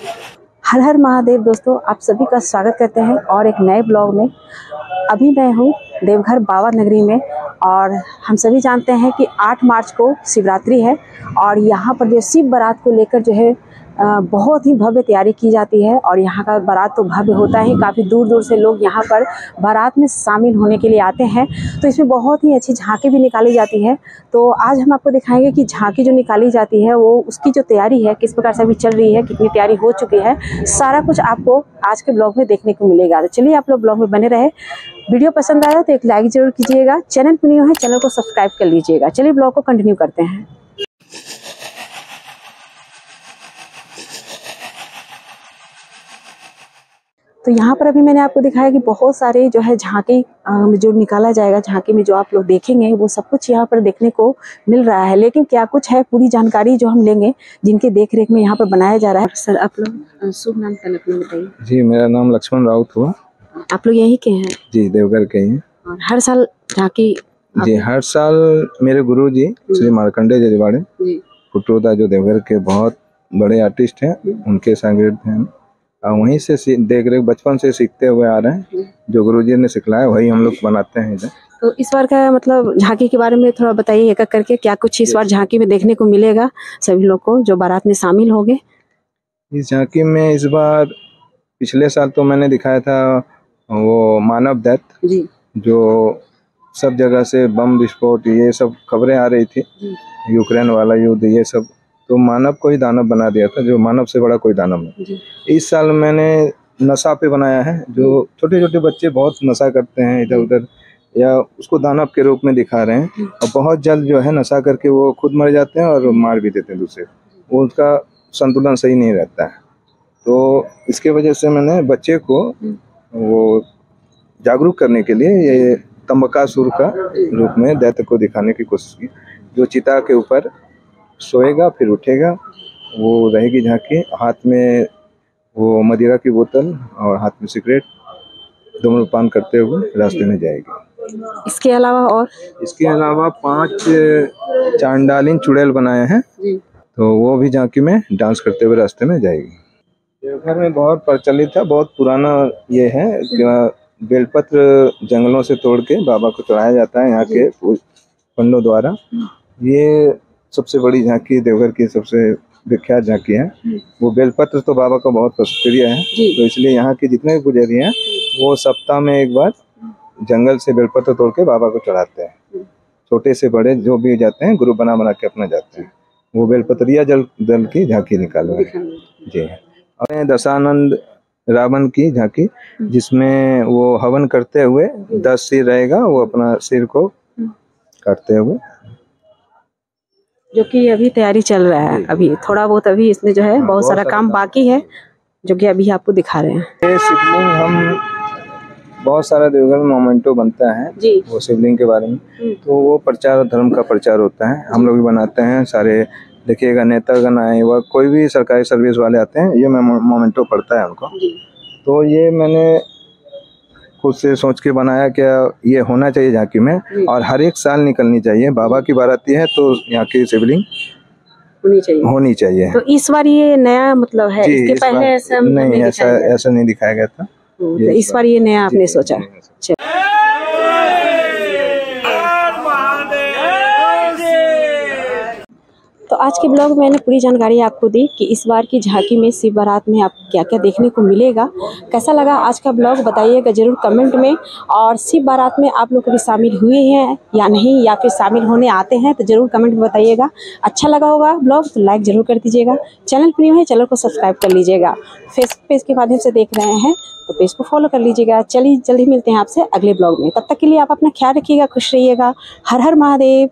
हर हर महादेव दोस्तों, आप सभी का स्वागत करते हैं और एक नए ब्लॉग में। अभी मैं हूँ देवघर बाबा नगरी में और हम सभी जानते हैं कि 8 मार्च को शिवरात्रि है और यहाँ पर जो शिव बारात को लेकर जो है बहुत ही भव्य तैयारी की जाती है और यहाँ का बारात तो भव्य होता ही, काफ़ी दूर दूर से लोग यहाँ पर बारात में शामिल होने के लिए आते हैं। तो इसमें बहुत ही अच्छी झांकी भी निकाली जाती है। तो आज हम आपको दिखाएँगे कि झांकी जो निकाली जाती है, वो उसकी जो तैयारी है, किस प्रकार से अभी चल रही है, कितनी तैयारी हो चुकी है, सारा कुछ आपको आज के ब्लॉग में देखने को मिलेगा। तो चलिए आप लोग ब्लॉग में बने रहे। वीडियो पसंद आया तो एक लाइक ज़रूर कीजिएगा। चैनल पर न्यू है, चैनल को सब्सक्राइब कर लीजिएगा। चलिए ब्लॉग को कंटिन्यू करते हैं। तो यहाँ पर अभी मैंने आपको दिखाया कि बहुत सारे जो है झांकी जो निकाला जाएगा झांकी में जो आप लोग देखेंगे वो सब कुछ यहाँ पर देखने को मिल रहा है। लेकिन क्या कुछ है पूरी जानकारी जो हम लेंगे जिनके देख रेख में यहाँ पर बनाया जा रहा है। सर आप लोग शुभ नाम कल अपने बताइए। जी मेरा नाम लक्ष्मण राउत हुआ। आप लोग यही के हैं? जी देवघर के हैं। और हर साल झांकी जी हर साल मेरे गुरु जी। श्री मार्कंडे जजवाड़े जी। कुटरोदा जो देवघर के बहुत बड़े आर्टिस्ट हैं उनके शागिर्द हैं। वहीं से देख रेख बचपन से सीखते हुए आ रहे हैं। जो गुरु जी ने सिखलाया वही हम लोग बनाते हैं इधर। तो इस बार का मतलब झांकी के बारे में थोड़ा बताइए एक करके क्या कुछ इस बार झांकी में देखने को मिलेगा सभी लोग को जो बारात में शामिल होंगे? इस झांकी में इस बार पिछले साल तो मैंने दिखाया था वो मानव दत्त जो। सब जगह से बम विस्फोट ये सब खबरें आ रही थी। यूक्रेन वाला युद्ध ये सब तो मानव को ही दानव बना दिया था जो मानव से बड़ा कोई दानव नहीं। इस साल मैंने नशा पे बनाया है जो छोटे छोटे बच्चे बहुत नशा करते हैं इधर उधर या उसको दानव के रूप में दिखा रहे हैं। और बहुत जल्द जो है नशा करके वो खुद मर जाते हैं और मार भी देते हैं दूसरे। वो उसका संतुलन सही नहीं रहता है। तो इसके वजह से मैंने बच्चे को वो जागरूक करने के लिए ये तंबकासुर का रूप में दैत्य को दिखाने की कोशिश की जो चिता के ऊपर सोएगा फिर उठेगा वो रहेगी झांकी हाथ में वो मदिरा की बोतल और हाथ में सिगरेट धूम्रपान करते हुए रास्ते में जाएगी। इसके अलावा और? इसके अलावा पाँच चांडालिन चुड़ैल बनाए हैं तो वो भी झांकी में डांस करते हुए रास्ते में जाएगी। देवघर में बहुत प्रचलित है बहुत पुराना ये है कि बेलपत्र जंगलों से तोड़ के बाबा को चढ़ाया जाता है यहाँ के पंडों द्वारा। ये सबसे बड़ी झांकी देवघर की सबसे विख्यात झांकी है। वो बेलपत्र तो बाबा का बहुत प्रिय है। तो इसलिए यहाँ के जितने भी पुजारी हैं वो सप्ताह में एक बार जंगल से बेलपत्र तोड़ के बाबा को चढ़ाते हैं। छोटे से बड़े जो भी जाते हैं ग्रुप बना बना के अपना जाते हैं। वो बेलपत्रिया जल दल की झांकी निकालो है जी। और दशानंद रावण की झांकी जिसमें वो हवन करते हुए दस सिर रहेगा वो अपना सिर को काटते हुए जो कि अभी तैयारी चल रहा है अभी थोड़ा बहुत अभी इसमें जो है बहुत बहुत सारा काम। बाकी है जो कि अभी आपको दिखा रहे हैं ये शिवलिंग हम बहुत सारा देवघर मोमेंटो बनता है जी वो शिवलिंग के बारे में हम्म। तो वो प्रचार धर्म का प्रचार होता है हम लोग भी बनाते हैं सारे देखिएगा नेतागण आए व कोई भी सरकारी सर्विस वाले आते हैं ये मोमेंटो पड़ता है उनको तो ये मैंने खुद से सोच के बनाया क्या ये होना चाहिए झांकी में? और हर एक साल निकलनी चाहिए। बाबा की बाराती है तो यहाँ की शिवलिंग होनी चाहिए। होनी चाहिए। तो इस बार ये नया मतलब है? इसके इस पहले ऐसा मतलब नहीं ऐसा ऐसा नहीं दिखाया गया था। तो इस बार ये नया आपने सोचा। आज के ब्लॉग में मैंने पूरी जानकारी आपको दी कि इस बार की झांकी में शिव बारात में आप क्या क्या देखने को मिलेगा। कैसा लगा आज का ब्लॉग बताइएगा ज़रूर कमेंट में। और शिव बारात में आप लोग कभी शामिल हुए हैं या नहीं, या फिर शामिल होने आते हैं तो ज़रूर कमेंट में बताइएगा। अच्छा लगा होगा ब्लॉग तो लाइक ज़रूर कर दीजिएगा। चैनल पर न्यू है, चैनल को सब्सक्राइब कर लीजिएगा। फेसबुक पेज के माध्यम से देख रहे हैं तो पेज को फॉलो कर लीजिएगा। चलिए, जल्दी मिलते हैं आपसे अगले ब्लॉग में। तब तक के लिए आप अपना ख्याल रखिएगा, खुश रहिएगा। हर हर महादेव।